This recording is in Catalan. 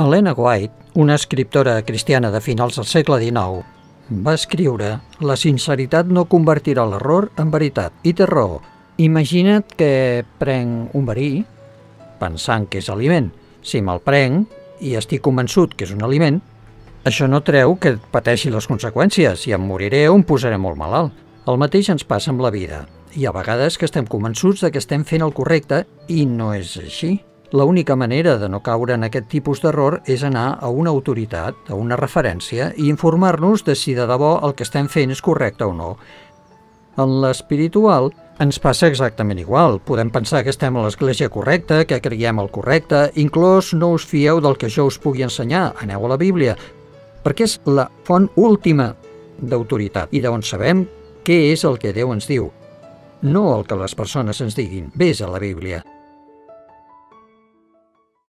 Helena White, una escriptora cristiana de finals del segle XIX, va escriure «La sinceritat no convertirà l'error en veritat». I té raó. Imagina't que prenc un verí pensant que és aliment. Si me'l prenc i estic convençut que és un aliment, això no treu que pateixi les conseqüències i em moriré o em posaré molt malalt. El mateix ens passa amb la vida. Hi ha vegades que estem convençuts de que estem fent el correcte i no és així. L'única manera de no caure en aquest tipus d'error és anar a una autoritat, a una referència, i informar-nos de si de debò el que estem fent és correcte o no. En l'espiritual ens passa exactament igual. Podem pensar que estem a l'església correcta, que creiem el correcte, inclús no us fieu del que jo us pugui ensenyar, aneu a la Bíblia, perquè és la font última d'autoritat i d'on sabem què és el que Déu ens diu, no el que les persones ens diguin. Ves a la Bíblia.